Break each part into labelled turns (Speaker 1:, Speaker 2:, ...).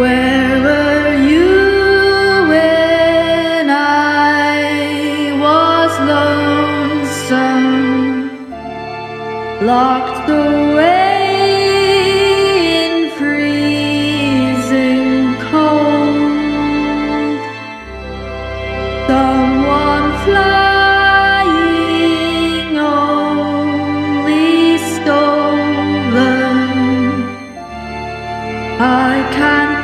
Speaker 1: Where were you when I was lonesome, locked away in freezing cold? Someone flying only stolen. I can't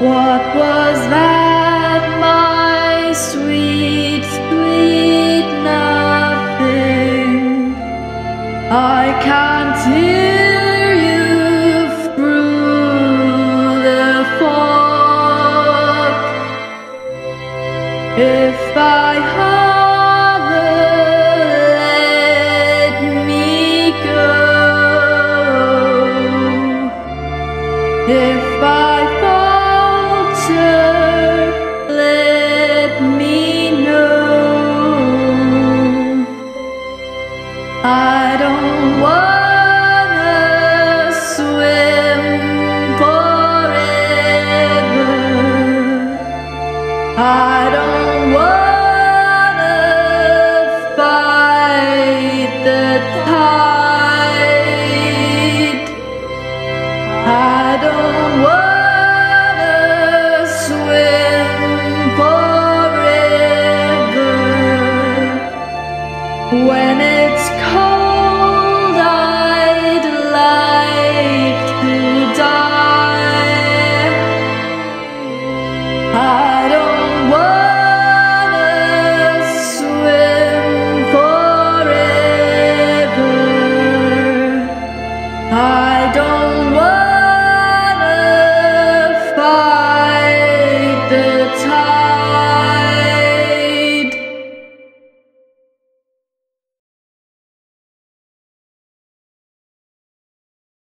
Speaker 1: What was that, my sweet, sweet nothing? I can't hear you through the fog. If hide. I don't wanna swim forever. When